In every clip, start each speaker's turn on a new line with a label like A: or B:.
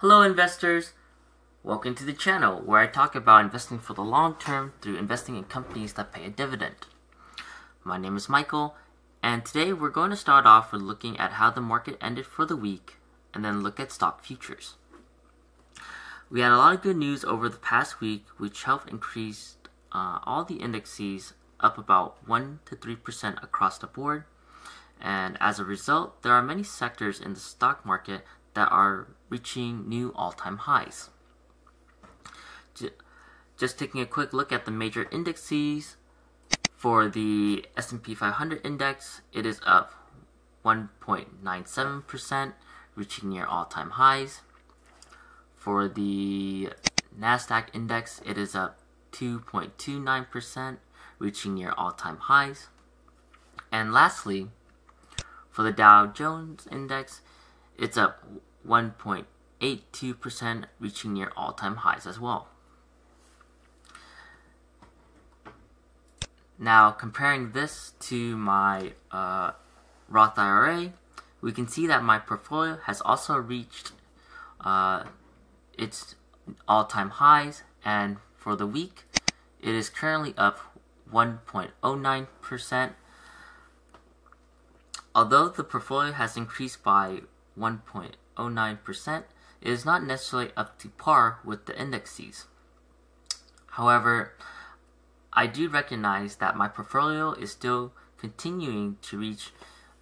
A: Hello investors! Welcome to the channel where I talk about investing for the long term through investing in companies that pay a dividend. My name is Michael and today we're going to start off with looking at how the market ended for the week and then look at stock futures. We had a lot of good news over the past week which helped increase uh, all the indexes up about 1 to 3% across the board and as a result there are many sectors in the stock market that are reaching new all-time highs. Just taking a quick look at the major indices for the S&P 500 index, it is up 1.97%, reaching near all-time highs. For the Nasdaq index, it is up 2.29%, reaching near all-time highs. And lastly, for the Dow Jones index, it's up 1.82%, reaching near all-time highs as well. Now, comparing this to my uh, Roth IRA, we can see that my portfolio has also reached uh, its all-time highs, and for the week, it is currently up 1.09%. Although the portfolio has increased by 1.09%, it is not necessarily up to par with the indexes. However, I do recognize that my portfolio is still continuing to reach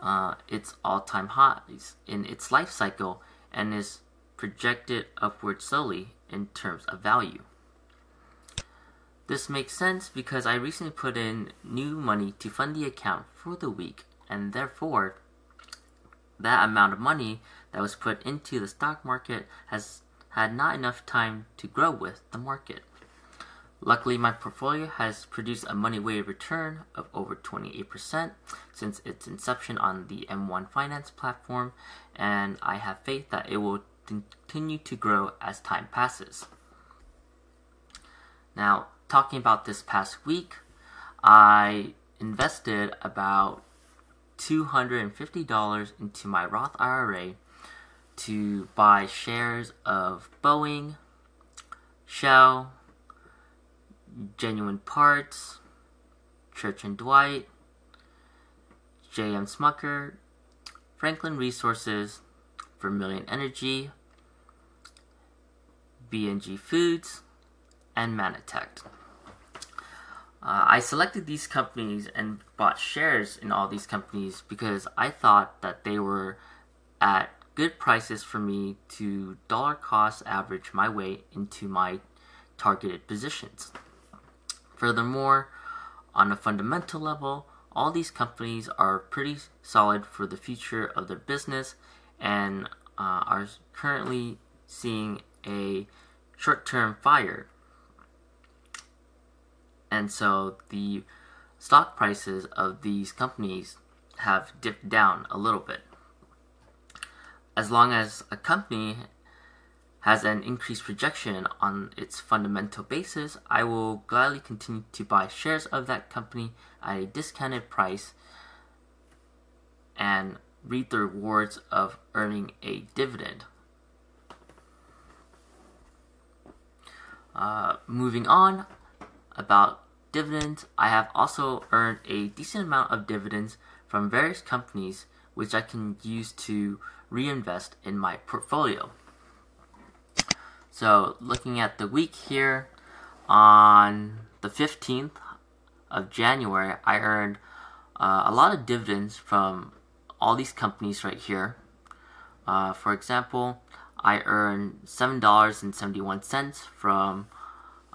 A: uh, its all-time highs in its life cycle and is projected upward slowly in terms of value. This makes sense because I recently put in new money to fund the account for the week and therefore that amount of money that was put into the stock market has had not enough time to grow with the market. Luckily, my portfolio has produced a money weighted return of over 28% since its inception on the M1 Finance platform, and I have faith that it will continue to grow as time passes. Now, talking about this past week, I invested about $250 into my Roth IRA to buy shares of Boeing, Shell, Genuine Parts, Church and Dwight, J.M. Smucker, Franklin Resources, Vermilion Energy, B&G Foods, and Manitech. Uh, I selected these companies and bought shares in all these companies because I thought that they were at good prices for me to dollar cost average my way into my targeted positions. Furthermore, on a fundamental level, all these companies are pretty solid for the future of their business and uh, are currently seeing a short term fire and so the stock prices of these companies have dipped down a little bit. As long as a company has an increased projection on its fundamental basis, I will gladly continue to buy shares of that company at a discounted price and reap the rewards of earning a dividend. Uh, moving on, about dividends, I have also earned a decent amount of dividends from various companies which I can use to reinvest in my portfolio. So looking at the week here, on the 15th of January, I earned uh, a lot of dividends from all these companies right here. Uh, for example, I earned $7.71 from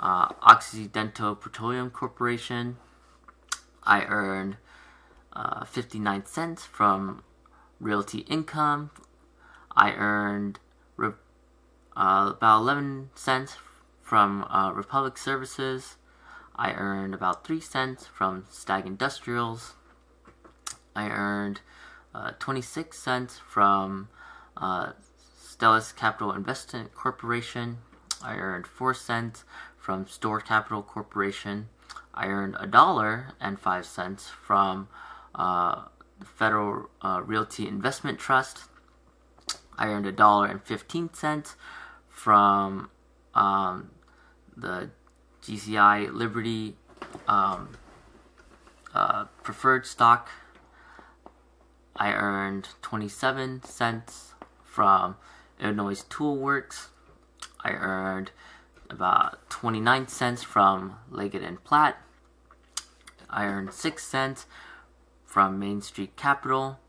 A: uh, Occidental Petroleum Corporation. I earned uh, 59 cents from Realty Income. I earned uh, about 11 cents from uh, Republic Services. I earned about 3 cents from Stag Industrials. I earned uh, 26 cents from uh, Stellus Capital Investment Corporation. I earned 4 cents from Store Capital Corporation. I earned a dollar and five cents from uh, Federal uh, Realty Investment Trust. I earned a dollar and fifteen cents from um, the GCI Liberty um, uh, preferred stock. I earned 27 cents from Illinois Tool Works. I earned about 29 cents from Leggett and Platt. I earned 6 cents from Main Street Capital.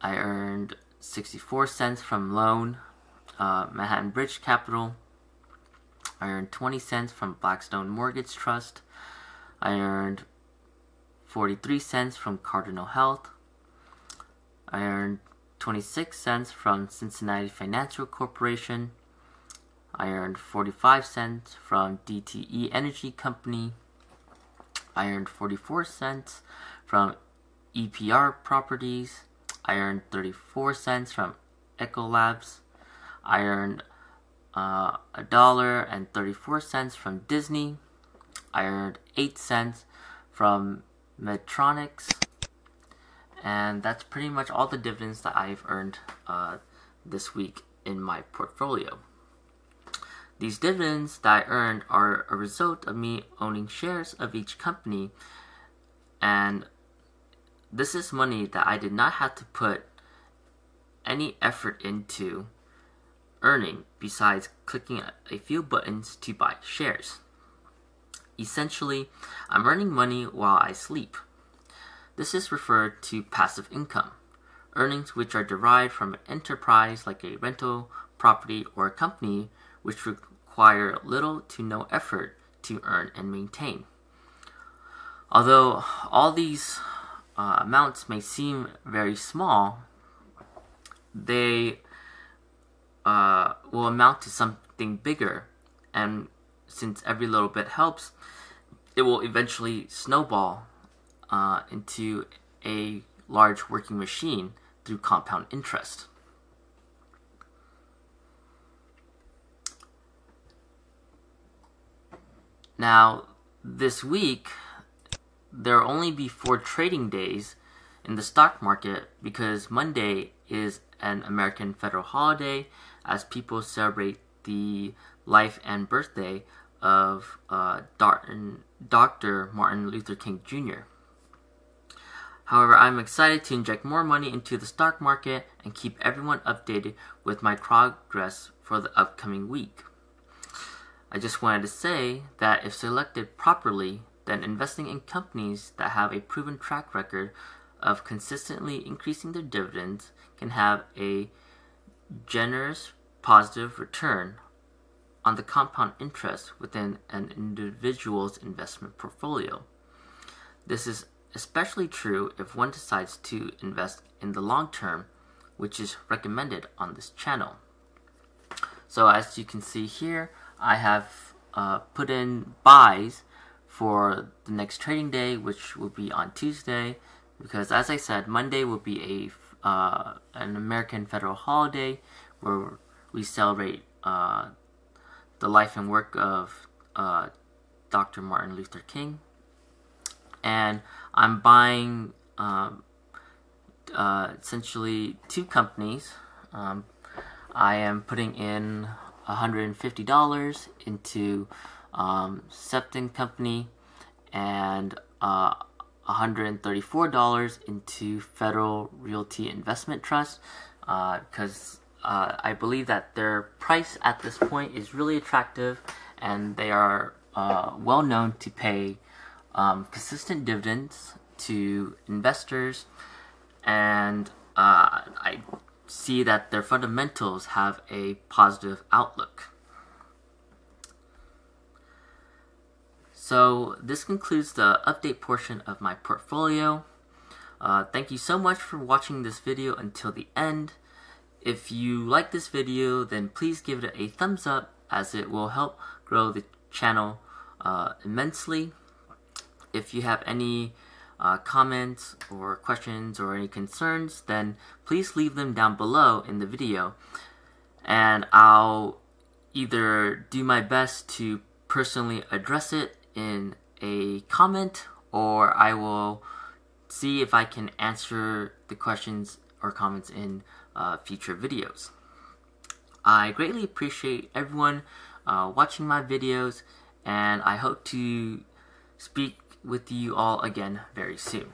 A: I earned 64 cents from Loan, uh, Manhattan Bridge Capital. I earned 20 cents from Blackstone Mortgage Trust. I earned 43 cents from Cardinal Health. I earned 26 cents from Cincinnati Financial Corporation. I earned 45 cents from DTE Energy Company. I earned 44 cents from EPR Properties. I earned 34 cents from Ecolabs. I earned uh, a dollar and 34 cents from Disney. I earned 8 cents from Medtronics. And that's pretty much all the dividends that I've earned uh, this week in my portfolio. These dividends that I earned are a result of me owning shares of each company, and this is money that I did not have to put any effort into earning besides clicking a few buttons to buy shares. Essentially, I'm earning money while I sleep. This is referred to passive income, earnings which are derived from an enterprise like a rental property or a company which require little to no effort to earn and maintain. Although all these uh, amounts may seem very small, they uh, will amount to something bigger. And since every little bit helps, it will eventually snowball uh, into a large working machine through compound interest. Now, this week, there will only be four trading days in the stock market because Monday is an American federal holiday as people celebrate the life and birthday of uh, Dr. Martin Luther King Jr. However, I'm excited to inject more money into the stock market and keep everyone updated with my progress for the upcoming week. I just wanted to say that if selected properly, then investing in companies that have a proven track record of consistently increasing their dividends can have a generous positive return on the compound interest within an individual's investment portfolio. This is especially true if one decides to invest in the long term, which is recommended on this channel. So as you can see here, I have uh, put in buys for the next trading day, which will be on Tuesday, because as I said, Monday will be a uh, an American federal holiday where we celebrate uh, the life and work of uh, Dr. Martin Luther King, and I'm buying um, uh, essentially two companies. Um, I am putting in $150 into um, Septon Company and uh, $134 into Federal Realty Investment Trust because uh, uh, I believe that their price at this point is really attractive and they are uh, well known to pay um, consistent dividends to investors. And uh, I see that their fundamentals have a positive outlook. So this concludes the update portion of my portfolio. Uh, thank you so much for watching this video until the end. If you like this video, then please give it a thumbs up as it will help grow the channel uh, immensely. If you have any uh, comments or questions or any concerns, then please leave them down below in the video. And I'll either do my best to personally address it in a comment or I will see if I can answer the questions or comments in uh, future videos. I greatly appreciate everyone uh, watching my videos, and I hope to speak with you all again very soon.